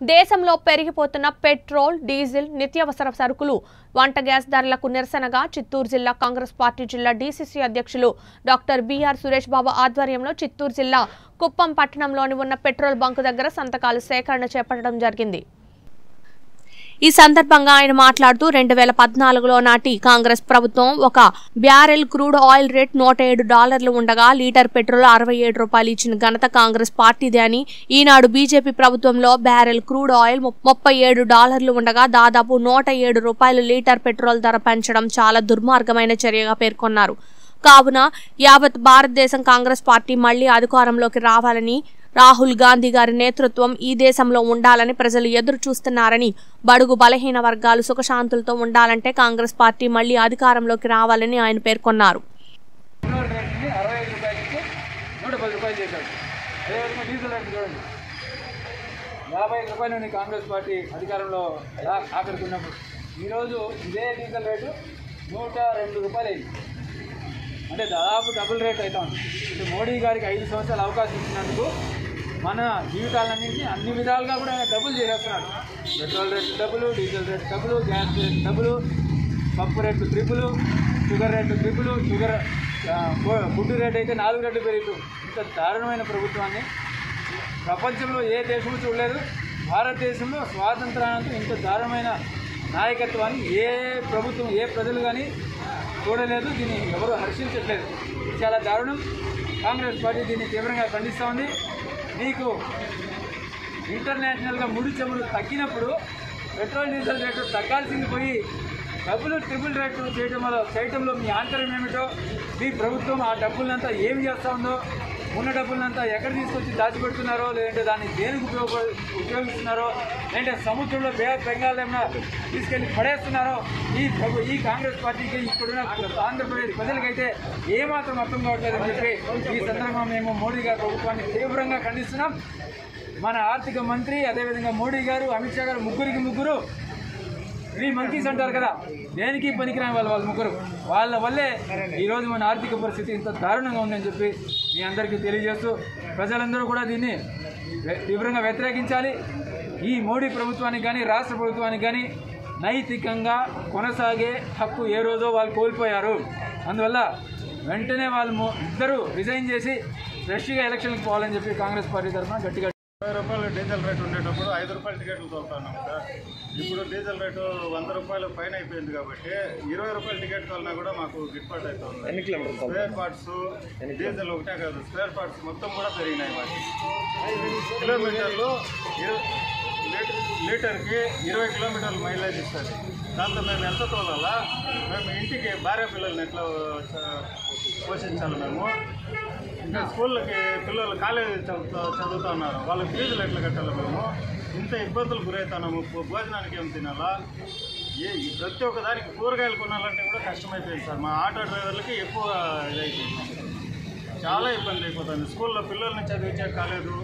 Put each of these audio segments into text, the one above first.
దేశంలో పెరిగిపోతున్న petrol diesel నిత్యావసర సరుకులు వంట గ్యాస్ ధరలకు నిరసనగా చిత్తూరు జిల్లా కాంగ్రెస్ పార్టీ జిల్లా డీసీసీ అధ్యక్షులు డాక్టర్ బీఆర్ సురేష్ బాబు ఆధ్వర్యంలో చిత్తూరు జిల్లా కుప్పం పట్టణంలోని ఉన్న పెట్రోల్ బంకు దగ్గర సంతకాలు సేకరణ చేపట్టడం జరిగింది. ఈ సందర్భంగా ఆయన మాట్లాడుతూ రెండు వేల పద్నాలుగులో నాటి కాంగ్రెస్ ప్రభుత్వం ఒక బ్యారెల్ క్రూడ్ ఆయిల్ రేట్ నూట ఏడు డాలర్లు ఉండగా లీటర్ పెట్రోల్ అరవై ఏడు రూపాయలు ఇచ్చిన ఘనత కాంగ్రెస్ పార్టీదే అని. ఈనాడు బీజేపీ ప్రభుత్వంలో బ్యారెల్ క్రూడ్ ఆయిల్ ముప్పై ఏడు డాలర్లు ఉండగా దాదాపు నూట ఏడు రూపాయలు లీటర్ పెట్రోల్ ధర పెంచడం చాలా దుర్మార్గమైన చర్యగా పేర్కొన్నారు. కావున యావత్ భారతదేశం కాంగ్రెస్ పార్టీ మళ్ళీ అధికారంలోకి రావాలని రాహుల్ గాంధీ గారి నేతృత్వం ఈ దేశంలో ఉండాలని ప్రజలు ఎదురు చూస్తున్నారని బడుగు బలహీన వర్గాలు సుఖశాంతులతో ఉండాలంటే కాంగ్రెస్ పార్టీ మళ్ళీ అధికారంలోకి రావాలని ఆయన పేర్కొన్నారు. యాభై ఐదు రూపాయలు ఉంది కాంగ్రెస్ పార్టీ అధికారంలో రా- ఆఖరికున్నప్పుడు ఈరోజు ఇదే డీజిల్ రేటు నూట రెండు రూపాయలు. అయింది అంటే దాదాపు డబుల్ రేట్ అవుతా ఉంది. మోడీ గారికి ఐదు సంవత్సరాలు అవకాశం ఇచ్చినందుకు మన జీవితాలన్నింటినీ అన్ని విధాలుగా కూడా ఆయన డబ్బులు చేసేస్తున్నాడు. పెట్రోల్ రేట్ డబ్బులు డీజిల్ రేట్ డబ్బులు గ్యాస్ రేట్ డబ్బులు పప్పు రేట్లు ట్రిపులు షుగర్ రేట్లు ట్రిపులు షుగర్ ఫుడ్ రేట్ అయితే నాలుగు రెట్లు పెరుగుతూ ఇంత దారుణమైన ప్రభుత్వాన్ని ప్రపంచంలో ఏ దేశము చూడలేదు. భారతదేశంలో స్వాతంత్రానంతరం ఇంత దారుణమైన నాయకత్వాన్ని ఏ ప్రభుత్వం ఏ ప్రజలు కానీ చూడలేదు. దీన్ని ఎవరు హర్షించట్లేదు. చాలా దారుణం. కాంగ్రెస్ పార్టీ దీన్ని తీవ్రంగా ఖండిస్తూ ఉంది. మీకు ఇంటర్నేషనల్గా ముడి చెములు తగ్గినప్పుడు పెట్రోల్ డీజిల్ రేటు తగ్గాల్సింది పోయి డబ్బులు ట్రిపుల్ రేటు చేయడం వల్ల చేయటంలో మీ ఆంతర్యం ఏమిటో మీ ప్రభుత్వం ఆ డబ్బులంతా ఏమి చేస్తూ ఉందో ఉన్న డబ్బులంతా ఎక్కడ తీసుకొచ్చి దాచిపెడుతున్నారో లేదంటే దాన్ని దేనికి ఉపయోగ ఉపయోగిస్తున్నారో లేదంటే సముద్రంలో బే బెంగాల్ ఏమైనా తీసుకెళ్ళి పడేస్తున్నారో ఈ ప్రభు ఈ కాంగ్రెస్ పార్టీకి ఇక్కడున్న ఆంధ్రప్రదేశ్ ప్రజలకైతే ఏమాత్రం అర్థం కావట్లేదని చెప్పి ఈ సందర్భంగా మేము మోడీ గారి ప్రభుత్వాన్ని తీవ్రంగా ఖండిస్తున్నాం. మన ఆర్థిక మంత్రి అదేవిధంగా మోడీ గారు అమిత్ షా గారు ముగ్గురికి ముగ్గురు త్రీ మంకీస్ అంటారు కదా. దేనికి పనికిరాని వాళ్ళు వాళ్ళ ముగ్గురు? వాళ్ళ వల్లే ఈరోజు మన ఆర్థిక పరిస్థితి ఇంత దారుణంగా ఉందని చెప్పి మీ అందరికీ తెలియజేస్తూ ప్రజలందరూ కూడా దీన్ని తీవ్రంగా వ్యతిరేకించాలి. ఈ మోడీ ప్రభుత్వానికి కానీ రాష్ట్ర ప్రభుత్వానికి కానీ నైతికంగా కొనసాగే హక్కు ఏ రోజో వాళ్ళు కోల్పోయారు. అందువల్ల వెంటనే వాళ్ళు ఇద్దరూ ఇద్దరు రిజైన్ చేసి ఫ్రెష్గా ఎలక్షన్కి పోవాలని చెప్పి కాంగ్రెస్ పార్టీ తరఫున గట్టిగా ఇరవై రూపాయలు డీజిల్ రేట్ ఉండేటప్పుడు ఐదు రూపాయల టికెట్లు తోలుతున్నాం సార్ ఇప్పుడు డీజిల్ రేటు వంద రూపాయలు పైన అయిపోయింది కాబట్టి ఇరవై రూపాయల టికెట్ తోలినా కూడా మాకు గిట్టుబాటు అవుతుంది. ఎన్ని కిలోమీటర్స్ స్పేర్ పార్ట్స్ డీజిల్ ఒకటే కాదు స్పేర్ పార్ట్స్ మొత్తం కూడా పెరిగినాయి వాటి కిలోమీటర్లు లీటర్కి ఇరవై కిలోమీటర్లు మైలేజ్ ఇస్తుంది. దాంతో మేము ఎంత తోలాలా? మేము ఇంటికి భార్య పిల్లల్ని ఎట్లా పోషించాలి మేము. ఇంకా స్కూళ్ళకి పిల్లలు కాలేజీ చదువుతా చదువుతా ఉన్నారు. వాళ్ళకి ఫీజులు ఎట్లా కట్టాలి మేము? ఇంత ఇబ్బందులు గురవుతున్నాము భోజనానికి ఏం తినాలా? ఏ ప్రతి ఒక్క దానికి కూరగాయలు కొనాలంటే కూడా కష్టమైపోయింది సార్. మా ఆటో డ్రైవర్లకి ఎక్కువ ఇదైపోయింది. చాలా ఇబ్బంది అయిపోతుంది. స్కూల్లో పిల్లల్ని చదివించే కాలేదు.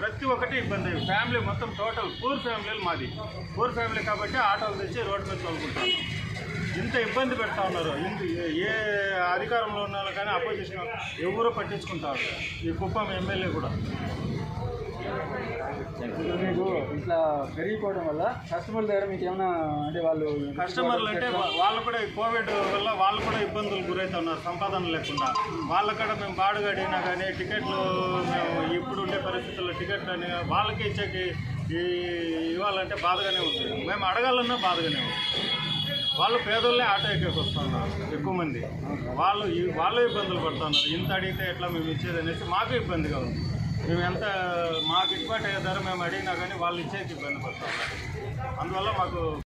ప్రతి ఒక్కటి ఇబ్బంది. ఫ్యామిలీ మొత్తం టోటల్ పూర్ ఫ్యామిలీలు మాది. పూర్ ఫ్యామిలీ కాబట్టి ఆటోలు తెచ్చి రోడ్డు మీద తోలుకుంటాను ఇంత ఇబ్బంది పెడతా ఉన్నారు. ఇంత ఏ- అధికారంలో ఉన్న వాళ్ళు కానీ అపోజిషన్ ఎవరు పట్టించుకుంటారు? ఈ కుప్పం ఎమ్మెల్యే కూడా. ఇప్పుడు మీకు ఇట్లా పెరిగిపోవడం వల్ల కస్టమర్ దగ్గర మీకు ఏమైనా అంటే వాళ్ళు కస్టమర్లు అంటే వాళ్ళు కూడా ఈ కోవిడ్ వల్ల వాళ్ళు కూడా ఇబ్బందులు గురవుతున్నారు సంపాదన లేకుండా. వాళ్ళ కూడా మేము బాడుగ అడిగినా కానీ టికెట్లు మేము ఇప్పుడు ఉండే పరిస్థితుల్లో టికెట్లు అని వాళ్ళకి ఇచ్చేకి ఈ ఇవ్వాలంటే బాధగానే ఉంది. మేము అడగాలన్నా బాధగానే ఉంది. వాళ్ళు పేదోళ్ళే ఆటో ఎక్కడికి వస్తున్నారు ఎక్కువ మంది. వాళ్ళు వాళ్ళు ఇబ్బందులు పడుతున్నారు. ఇంత అడిగితే ఎట్లా మేము ఇచ్చేది అనేసి మాకు ఇబ్బందిగా ఉంది. మేము ఎంత మాకు గిట్టుబాటు ధర మేము అడిగినా కానీ వాళ్ళు ఇచ్చేది ఇబ్బంది పడుతున్నారు. అందువల్ల మాకు